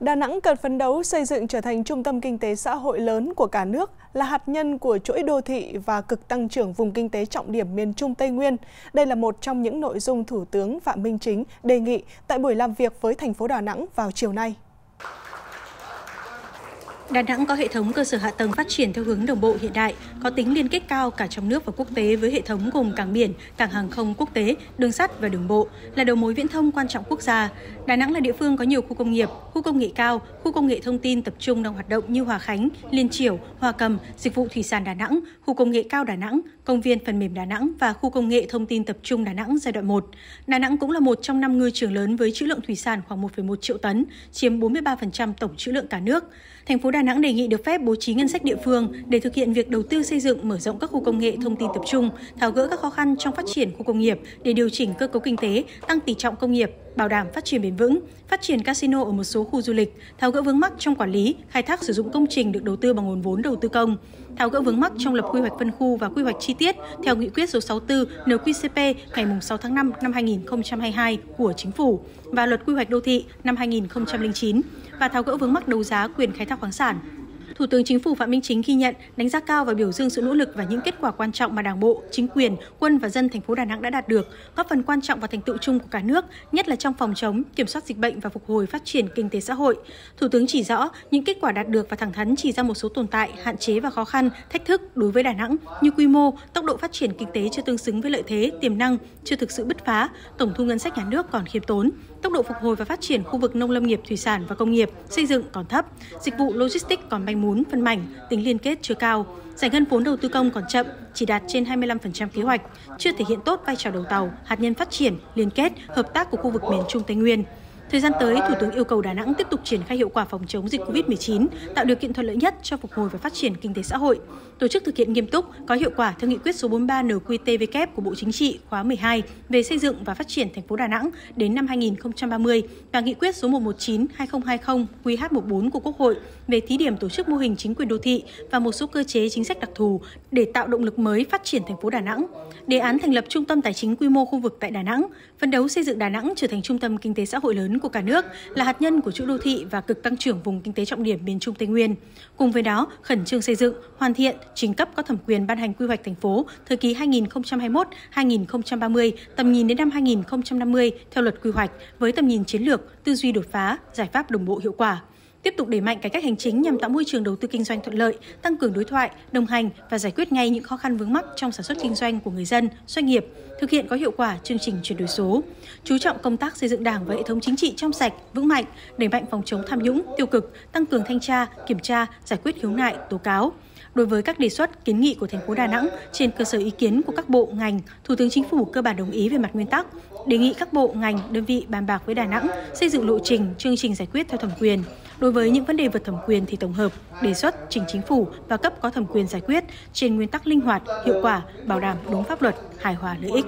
Đà Nẵng cần phấn đấu xây dựng trở thành trung tâm kinh tế xã hội lớn của cả nước, là hạt nhân của chuỗi đô thị và cực tăng trưởng vùng kinh tế trọng điểm miền Trung Tây Nguyên. Đây là một trong những nội dung Thủ tướng Phạm Minh Chính đề nghị tại buổi làm việc với thành phố Đà Nẵng vào chiều nay. Đà Nẵng có hệ thống cơ sở hạ tầng phát triển theo hướng đồng bộ hiện đại, có tính liên kết cao cả trong nước và quốc tế với hệ thống gồm cảng biển, cảng hàng không quốc tế, đường sắt và đường bộ, là đầu mối viễn thông quan trọng quốc gia. Đà Nẵng là địa phương có nhiều khu công nghiệp, khu công nghệ cao, khu công nghệ thông tin tập trung đang hoạt động như Hòa Khánh, Liên Triểu, Hòa Cầm, Dịch vụ Thủy sản Đà Nẵng, khu công nghệ cao Đà Nẵng, công viên phần mềm Đà Nẵng và khu công nghệ thông tin tập trung Đà Nẵng giai đoạn 1. Đà Nẵng cũng là một trong năm ngư trường lớn với trữ lượng thủy sản khoảng 1,1 triệu tấn, chiếm 43% tổng trữ lượng cả nước. Thành phố Đà Nẵng đề nghị được phép bố trí ngân sách địa phương để thực hiện việc đầu tư xây dựng mở rộng các khu công nghệ thông tin tập trung, tháo gỡ các khó khăn trong phát triển khu công nghiệp để điều chỉnh cơ cấu kinh tế, tăng tỷ trọng công nghiệp, bảo đảm phát triển bền vững, phát triển casino ở một số khu du lịch, tháo gỡ vướng mắc trong quản lý, khai thác sử dụng công trình được đầu tư bằng nguồn vốn đầu tư công, tháo gỡ vướng mắc trong lập quy hoạch phân khu và quy hoạch chi tiết theo nghị quyết số 64 NQCP ngày 6 tháng 5 năm 2022 của Chính phủ và luật quy hoạch đô thị năm 2009 và tháo gỡ vướng mắc đấu giá quyền khai thác khoáng sản. Thủ tướng Chính phủ Phạm Minh Chính ghi nhận, đánh giá cao và biểu dương sự nỗ lực và những kết quả quan trọng mà Đảng bộ, chính quyền, quân và dân thành phố Đà Nẵng đã đạt được, góp phần quan trọng vào thành tựu chung của cả nước, nhất là trong phòng chống, kiểm soát dịch bệnh và phục hồi phát triển kinh tế xã hội. Thủ tướng chỉ rõ những kết quả đạt được và thẳng thắn chỉ ra một số tồn tại, hạn chế và khó khăn, thách thức đối với Đà Nẵng như quy mô, tốc độ phát triển kinh tế chưa tương xứng với lợi thế, tiềm năng, chưa thực sự bứt phá, tổng thu ngân sách nhà nước còn khiêm tốn, tốc độ phục hồi và phát triển khu vực nông lâm nghiệp, thủy sản và công nghiệp, xây dựng còn thấp, dịch vụ logistics còn manh mún, phân mảnh, tính liên kết chưa cao, giải ngân vốn đầu tư công còn chậm, chỉ đạt trên 25% kế hoạch, chưa thể hiện tốt vai trò đầu tàu, hạt nhân phát triển, liên kết, hợp tác của khu vực miền Trung Tây Nguyên. Thời gian tới, Thủ tướng yêu cầu Đà Nẵng tiếp tục triển khai hiệu quả phòng chống dịch COVID-19, tạo điều kiện thuận lợi nhất cho phục hồi và phát triển kinh tế xã hội, tổ chức thực hiện nghiêm túc, có hiệu quả theo nghị quyết số 43 nqtvk của Bộ Chính trị khóa 12 về xây dựng và phát triển thành phố Đà Nẵng đến năm 2030 và nghị quyết số 119/2020 QH14 của Quốc hội về thí điểm tổ chức mô hình chính quyền đô thị và một số cơ chế chính sách đặc thù để tạo động lực mới phát triển thành phố Đà Nẵng. Đề án thành lập trung tâm tài chính quy mô khu vực tại Đà Nẵng, phấn đấu xây dựng Đà Nẵng trở thành trung tâm kinh tế xã hội lớn lớn của cả nước, là hạt nhân của chuỗi đô thị và cực tăng trưởng vùng kinh tế trọng điểm miền Trung Tây Nguyên. Cùng với đó, khẩn trương xây dựng, hoàn thiện, trình cấp có thẩm quyền ban hành quy hoạch thành phố thời kỳ 2021-2030, tầm nhìn đến năm 2050 theo luật quy hoạch với tầm nhìn chiến lược, tư duy đột phá, giải pháp đồng bộ hiệu quả tiếp tục đẩy mạnh cải cách hành chính nhằm tạo môi trường đầu tư kinh doanh thuận lợi, tăng cường đối thoại, đồng hành và giải quyết ngay những khó khăn vướng mắc trong sản xuất kinh doanh của người dân, doanh nghiệp, thực hiện có hiệu quả chương trình chuyển đổi số, chú trọng công tác xây dựng Đảng và hệ thống chính trị trong sạch, vững mạnh, đẩy mạnh phòng chống tham nhũng, tiêu cực, tăng cường thanh tra, kiểm tra, giải quyết khiếu nại, tố cáo Đối với các đề xuất, kiến nghị của thành phố Đà Nẵng trên cơ sở ý kiến của các bộ, ngành, Thủ tướng Chính phủ cơ bản đồng ý về mặt nguyên tắc, đề nghị các bộ, ngành, đơn vị bàn bạc với Đà Nẵng xây dựng lộ trình, chương trình giải quyết theo thẩm quyền. Đối với những vấn đề vượt thẩm quyền thì tổng hợp, đề xuất trình chính phủ và cấp có thẩm quyền giải quyết trên nguyên tắc linh hoạt, hiệu quả, bảo đảm đúng pháp luật, hài hòa lợi ích.